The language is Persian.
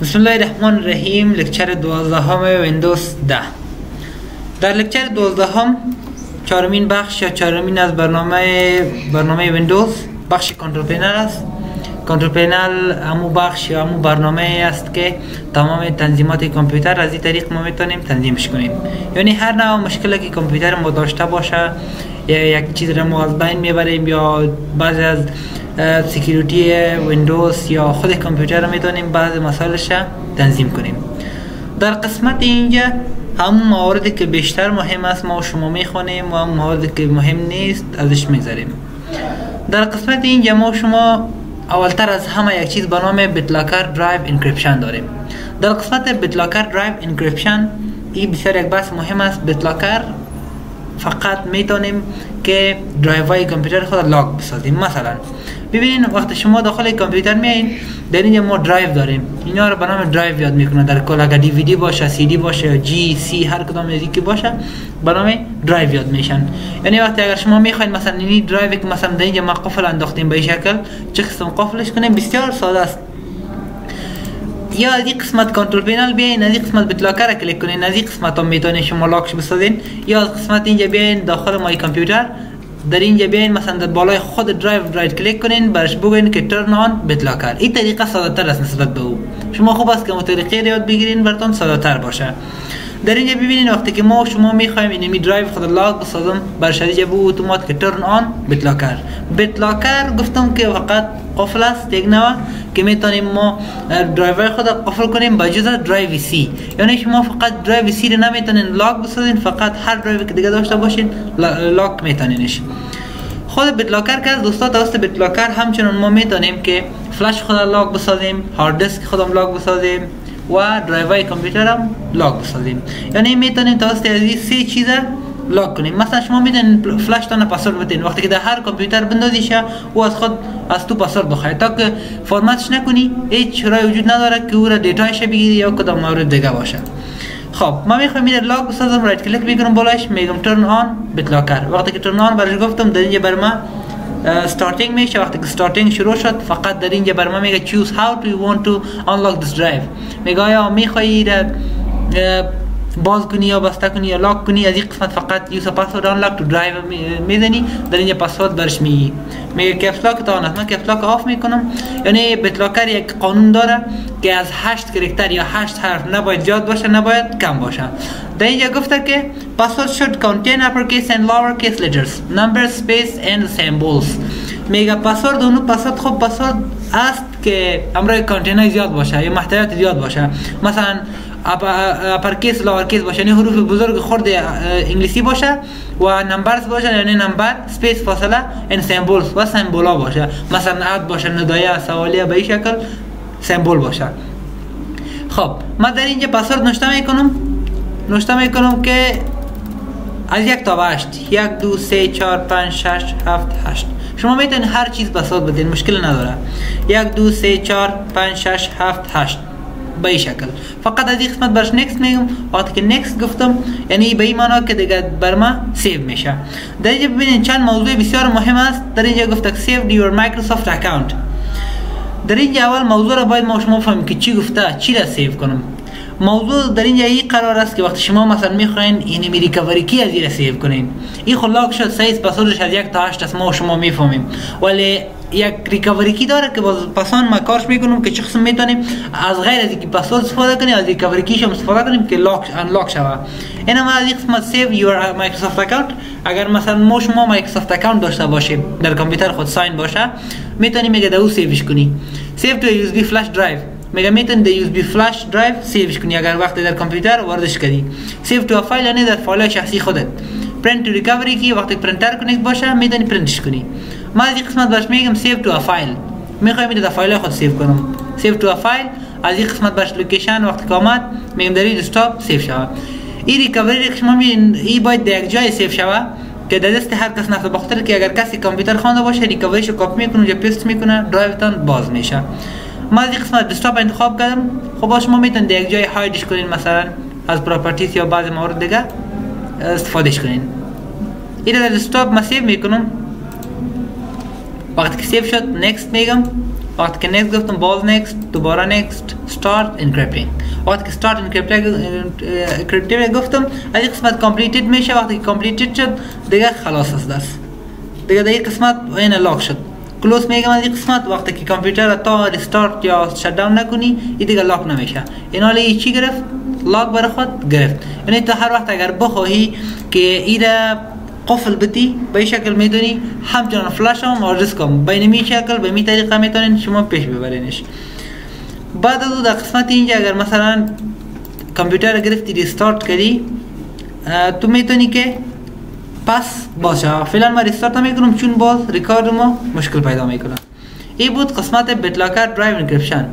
بسم الله الرحمن الرحیم. lecture دوازدهم ویندوز ده. در lecture دوازدهم چهارمین بخش یا چهارمین از برنامه برنامه ویندوز بخش Control Panel است. Control Panel همو بخش یا همو برنامه است که تمام تنظیمات کامپیوتر از این طریق ما می‌تونیم تنظیمش کنیم. یعنی هر نوع مشکلی که کامپیوتر ما داشته باشه یا یک چیز را ما از بین می‌بریم یا بعضی از security ویندوز یا خود کامپیوتر رو می‌تونیم بعض مسائلش تنظیم کنیم. در قسمت اینجا همون مواردی که بیشتر مهم است ما شما می‌خوانیم و همون مواردی که مهم نیست ازش می‌گذریم در قسمت اینجا ما شما اولتر از همه یک چیز به نام BitLocker Drive Encryption داریم. در قسمت BitLocker Drive Encryption این بسیار یک بحث مهم است. BitLocker فقط می‌تونیم که درایو های کامپیوتر خود lock بسازیم. مثلا ببینین وقتی شما داخل کامپیوتر میایین در اینجا ما درایو داریم. اینا رو به نام درایو یاد می‌کنه در کل اگر دیویدی باشه سی دی باشه جی سی هر کدام از که باشه به نام درایو یاد میشن. یعنی وقتی اگر شما می‌خواین مثلا این درایو که مثلا در اینجا ما قفل انداختیم به شکل چه قسم قفلش کنیم؟ بسیار ساده است. یا از این قسمت control panel بیاین از این قسمت BitLocker کلیک کنین از این قسمت هم می‌تونین شما lock ش بسازین. یا از قسمت اینجا بیاین داخل My Computer. در اینجا بیاین مثلا در بالای خود درایو right click کنین برش بگوین که turn on BitLocker این طریقه ساده تر است نسبت به او. شما خوب است که طریقه یاد بگیرین براتون ساده تر باشه. در اینجا ببینید وقتی که ما شما می‌خوایم اینمی درایو خود lock بسازم بر شدیجه بو اتومات که turn on BitLocker BitLocker گفتم که فقط قفل است یک نوع که می‌تونیم ما درایور خود قفل کنیم با جز درایو سی یعنی شما فقط درایو سی رو نمی‌تونین lock بسازین فقط هر درایو که دیگه داشته باشین lock میتونینش. خود BitLocker که از دوستا توسط BitLocker همچنان ما می‌تونیم که فلش خود lock بسازیم هارد دیسک خودم lock بسازیم. و درایور کامپیوتر هم lock بسازیم. یعنی می‌تونیم توسط از این سه چیزه lock کنیم مثلا شما میدین فلش تان پاسورد بدین. وقتی که در هر کامپیوتر بندازیشه او از خود از تو پاسورد بخواد تا که فرمتش نکنی هیچ رای وجود نداره که او را بگیری یا کدام مورد دیگه باشه. خب ما می‌خوایم این lock بسازم right click می‌کنم بالایش میگم turn on BitLocker وقتی که turn on برش گفتم در بر ما starting میشه وقتی که starting شروع شد فقط در اینجا بر ما میگه choose how do you want to unlock this drive. میگه آیا میخوایی باز کنی یا بسته کنی یا lock کنی از این قسمت فقط use password unlock the drive می‌زنی. در اینجا پاسورد برش می میگه caps lock تا من caps lock off می‌کنم. یعنی BitLocker یک قانون داره که از 8 character یا 8 حرف نباید زیاد باشه نباید کم باشه. در اینجا گفته که password should contain uppercase and lowercase letters numbers space and symbols. میگه پاسورد اونو پاسورد خب پاسورد است که امرای content زیاد باشه یا محتویات زیاد باشه. مثلا uppercase lowercase باشه. یعنی حروف بزرگ خرد انگلیسی باشه و numbers باشه. یعنی number space فاصله این symbols و سمبولا باشه. مثلا at باشه ندائیه سوالیه به این شکل سمبول باشه. خب ما در اینجا پاسورد نوشته می‌کنم نوشته می‌کنم که از یک تا هشت. یک دو سه چهار پنج شش هفت هشت. شما می‌تونید هر چیز پاسورد بدین مشکل نداره. یک دو سه چهار پنج شش هفت هشت. به شکل. فقط از این قسمت برش next میگم وقتی که next گفتم یعنی به این معنا که دیگه بر ما save میشه. در اینجا ببینید چند موضوع بسیار مهم است. در اینجا گفته save your Microsoft account در اینجا اول موضوع را باید ما شما فهمیم که چی گفته چی را save کنم. موضوع در اینجا این قرار است که وقتی شما مثلا می‌خواین این recovery key از این save کنین. این خلاص شد سایز پاسوردش از یک تا هشت است ما شما می‌فهمیم. ولی یک recovery key داره که باز پسان ما کارش می‌کنم که چه قسم می‌تونیم از غیر از اینکه پاسورد استفاده کنیم از recovery key ش هم استفاده کنیم که lock unlock شوه اینا ما از این قسمت save your Microsoft account اگر مثلا ما شما Microsoft account داشته باشیم در کامپیوتر خود sign باشه می‌تونیم میگه دو save ش کنی. save to USB flash drive میگه می‌تونی در USB flash drive save ش کنی اگر وقتی در کامپیوتر واردش کردی. save to file یعنی در فایل شخصی خودت. print the recovery key وقتی پرینتر connect باشه می‌تونی پرینتش کنی. ما از این قسمت باش میگم save to file می‌خوایم در فایل خود save کنم. save to file از این قسمت باش location وقتی که میگم در این دسکتاپ save شود این recovery شما این باید در جای save شود که در دست هر کس نفته بخاطر که اگر کسی کامپیوتر خوانده باشه recovery شو کپی می‌کنه یا پیست می‌کنه درایوتان باز میشه. ما از این قسمت دسکتاپ انتخاب کردم. خب شما می‌تونید در جای hide ش کنین مثلا از properties یا بعض موارد دیگه استفادهش کنین. این در دسکتاپ ما save می‌کنم. وقتی که save شد next میگم وقتی که next گفتم باز next دوباره next start encrypting وقتی که start encrypting گفتم از این قسمت completed میشه وقتی که completed شد دیگه خلاص است دست دیگه این قسمت این lock شد close میگم از این قسمت وقتی که کامپیوتر تا restart یا shut down نکنی این دیگه lock نمیشه این حالی چی گرفت lock برای خود گرفت یعنی تو هر وقت اگر بخواهی که ایره قفل بدی به شکل می‌دونی همچنان فلاش هم دیسک هم بین می شکل به می طریقه می‌تونین شما پیش ببرینش. بعد از در قسمت اینجا اگر مثلا کامپیوتر گرفتی restart کردی تو می‌تونی که پس باشه فعلا ما restart می‌کنم چون باز ریکارد ما مشکل پیدا می‌کنه. این بود قسمت BitLocker Drive Encryption